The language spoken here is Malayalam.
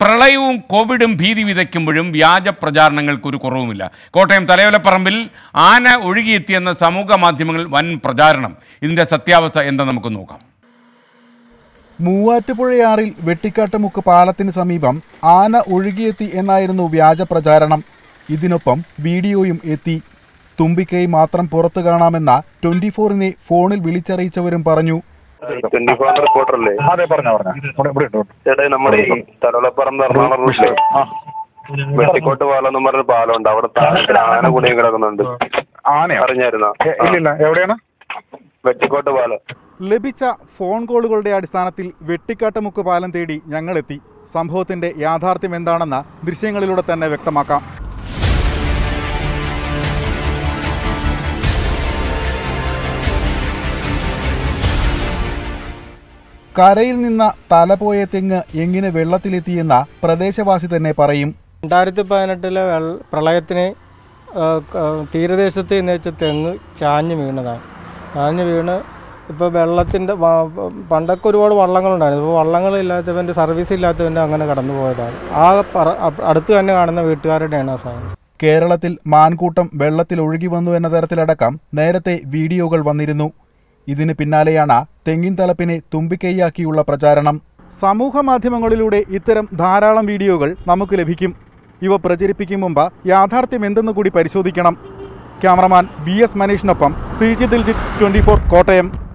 പ്രളയവും കോവിഡും ഭീതി വിതയ്ക്കുമ്പോഴും വ്യാജ പ്രചാരണങ്ങൾക്ക് ഒരു കുറവുമില്ല. കോട്ടയം തലയോലപ്പറമ്പിൽ ആന ഒഴുകിയെത്തിയെന്ന സമൂഹ മാധ്യമങ്ങൾ വൻ പ്രചാരണം. ഇതിന്റെ സത്യാവസ്ഥ എന്താ നമുക്ക് നോക്കാം. മൂവാറ്റുപുഴയാറിൽ വെട്ടിക്കാട്ടുമുക്ക് പാലത്തിന് സമീപം ആന ഒഴുകിയെത്തി എന്നായിരുന്നു വ്യാജ പ്രചാരണം. ഇതിനൊപ്പം വീഡിയോയും എത്തി. തുമ്പിക്കൈ മാത്രം പുറത്തു കാണാമെന്ന ട്വന്റി ഫോറിനെ ഫോണിൽ വിളിച്ചറിയിച്ചവരും പറഞ്ഞു. ട്വന്റി ഫോർ റിപ്പോർട്ടർ അല്ലേ? അതെ പറഞ്ഞോ പറഞ്ഞോ. ചേട്ടാ നമ്മുടെ ഈ തലവലപ്പറമ്പ് എറണാകുളം റൂട്ടിലെ വെട്ടിക്കോട്ട് പാലം എന്ന് പറഞ്ഞ പാലമുണ്ട്. അവിടെ താഴത്തിൽ ആന കുടുങ്ങി കിടക്കുന്നുണ്ട്. ആനയോ? അറിഞ്ഞായിരുന്നോ? ഇല്ലില്ല. എവിടെയാണ്? വെട്ടിക്കോട്ട് പാലം. ലഭിച്ച ഫോൺ കോളുകളുടെ അടിസ്ഥാനത്തിൽ വെട്ടിക്കാട്ടുമുക്ക് പാലം തേടി ഞങ്ങളെത്തി. സംഭവത്തിന്റെ യാഥാർത്ഥ്യം എന്താണെന്ന് ദൃശ്യങ്ങളിലൂടെ തന്നെ വ്യക്തമാക്കാം. കരയിൽ നിന്ന തലപോയ തെങ്ങ് എങ്ങനെ വെള്ളത്തിലെത്തിയെന്ന പ്രദേശവാസി തന്നെ പറയും. രണ്ടായിരത്തി പതിനെട്ടിലെ വെള്ള പ്രളയത്തിന് തീരദേശത്ത് നിന്ന് വെച്ച തെങ്ങ് ചാഞ്ഞ് വീണതാണ്. ചാഞ്ഞ് വീണ് ഇപ്പോൾ വെള്ളത്തിന്റെ പണ്ടൊക്കെ ഒരുപാട് വള്ളങ്ങളുണ്ടായിരുന്നു. ഇപ്പോൾ വള്ളങ്ങളില്ലാത്തവന്റെ സർവീസ് ഇല്ലാത്തവന്റെ അങ്ങനെ കടന്നു പോയതാണ്. ആ അടുത്ത് തന്നെ കാണുന്ന വീട്ടുകാരുടെയാണ് ആ സാധനം. കേരളത്തിൽ മാൻകൂട്ടം വെള്ളത്തിൽ ഒഴുകി വന്നു എന്ന തരത്തിലടക്കം നേരത്തെ വീഡിയോകൾ വന്നിരുന്നു. ഇതിന് പിന്നാലെയാണ് തെങ്ങിൻ തലപ്പിനെ തുമ്പിക്കൈയാക്കിയുള്ള പ്രചാരണം. സമൂഹ മാധ്യമങ്ങളിലൂടെ ഇത്തരം ധാരാളം വീഡിയോകൾ നമുക്ക് ലഭിക്കും. ഇവ പ്രചരിപ്പിക്കും മുമ്പ് യാഥാർത്ഥ്യം എന്തെന്ന് കൂടി പരിശോധിക്കണം. Cameraman V S മനീഷിനൊപ്പം C G Diljith twenty Kottayam.